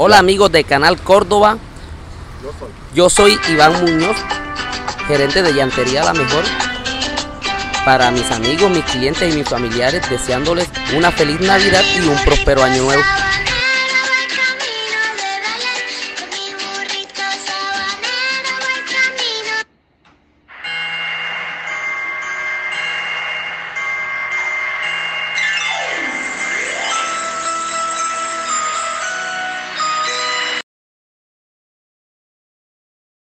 Hola amigos de Canal Córdoba. Yo soy Iván Muñoz, gerente de Llantería La Mejor. Para mis amigos, mis clientes y mis familiares, deseándoles una feliz Navidad y un próspero año nuevo.